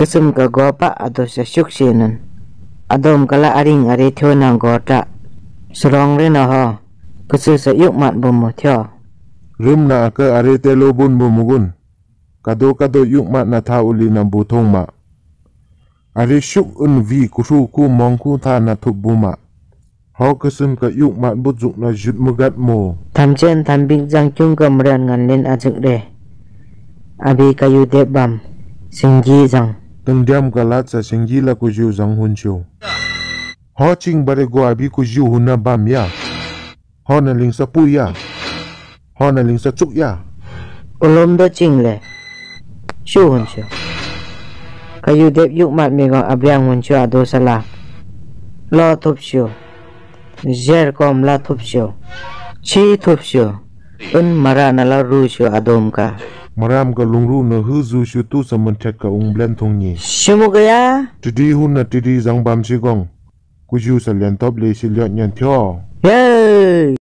Kesum ka gopa ado sa syuksinan. Adom kala aring are thyo nang gota. Serong re na ho. Kesu sa yuk mat bomo thyo. rum na ka are te lo bun bu mugun kado kado yuk mat na tha uli na bu thong ma are shuk un vi ku ru ku mong ku tha na thup bu ma ho kasum ka yuk mat bu juk na jut mugat mo Tham chen tham bing jang chung ka mrian ngan len ajak de. Abi kayu de bam. Singji jang tang diam ka lat sa singji la ku ju zang hun chu ho ching bare go abi ku ju hun na bam ya ho na ling sa pu ya ho na ling sa chuk ya Ulom da ching le. Shu hun chiu ka yu de yuk mat mi gong abriang hun shu ado sala. Lo thup shu. Jer kom la thup shu. Chi thup shu. Un mara na la ru shu adom ka. maram ka lungru na hu zu shu tu sa man tet ka ung blen thong ni Shumu gaya. Tidi hun na tidi zang bam si gong. Ku ju sa lian top le si liot nyan thyo. Yay!